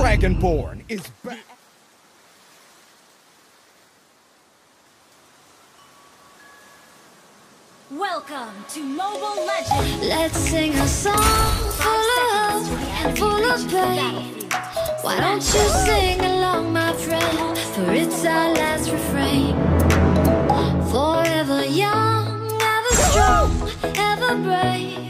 Dragonborn is back. Welcome to Mobile Legends. Let's sing a song full of love, full of pain. Why don't you sing along, my friend? For it's our last refrain. Forever young, ever strong, ever brave.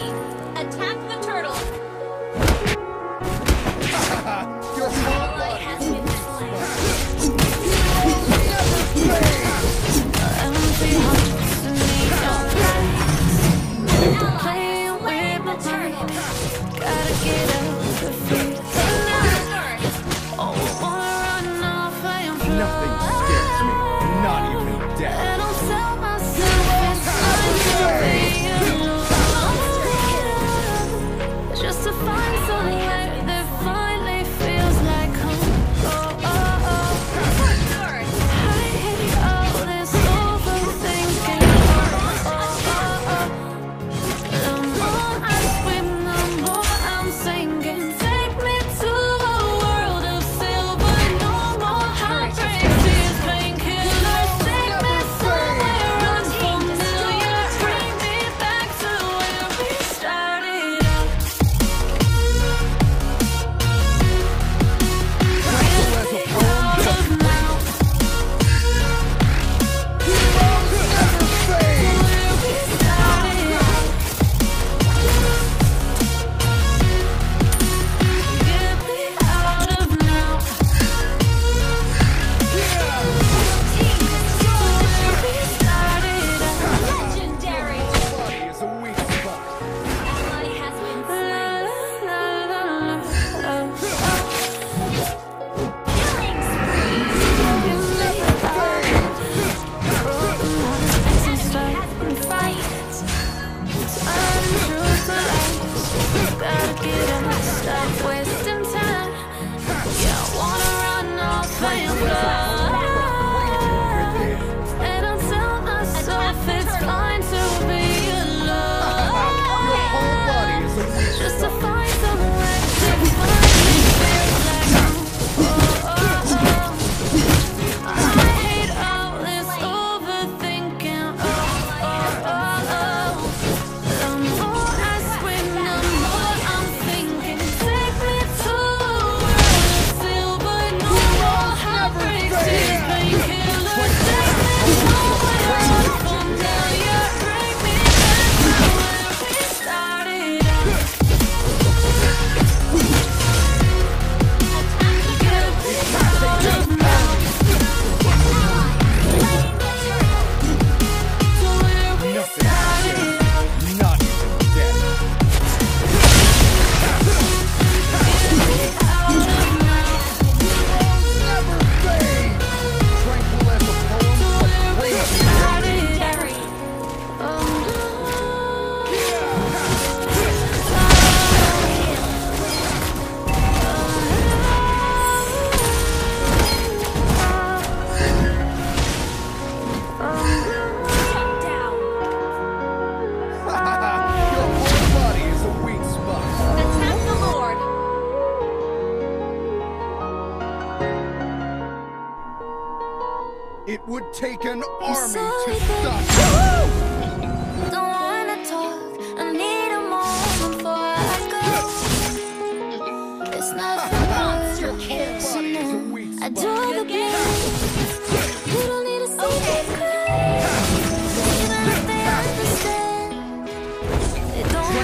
light. 欢迎回来 It would take an army to stop. Don't wanna talk. I need a moment before I go. It's not the monster kills. I do the best. You don't need to see Even if understand, don't